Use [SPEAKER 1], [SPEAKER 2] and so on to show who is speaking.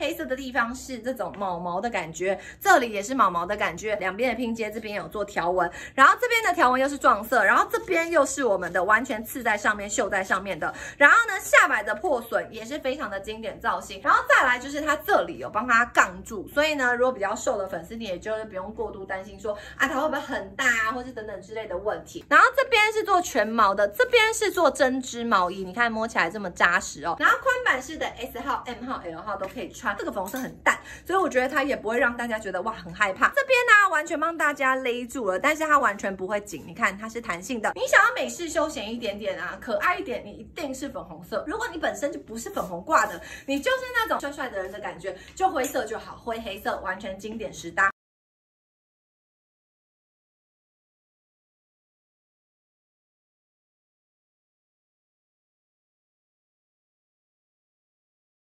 [SPEAKER 1] 黑色的地方是这种毛毛的感觉，这里也是毛毛的感觉，两边的拼接这边有做条纹，然后这边的条纹又是撞色，然后这边又是我们的完全刺在上面、绣在上面的，然后呢下摆的破损也是非常的经典造型，然后再来就是它这里有帮它杠住，所以呢如果比较瘦的粉丝，你也就是不用过度担心说啊它会不会很大啊，或是等等之类的问题。然后这边是做全毛的，这边是做针织毛衣，你看摸起来这么扎实哦。然后宽版式的 S 号、M 号、L 号都可以穿，这个粉红色很淡，所以我觉得它也不会让大家觉得哇很害怕。这边呢完全帮大家勒住了，但是它完全不会紧，你看它是弹性的。你想要美式休闲一点点啊，可爱一点，你一定是粉红色。如果你本身就不是粉红挂的，你就是那种帅帅的人的感觉，就灰色就好，灰黑色完全经典实搭。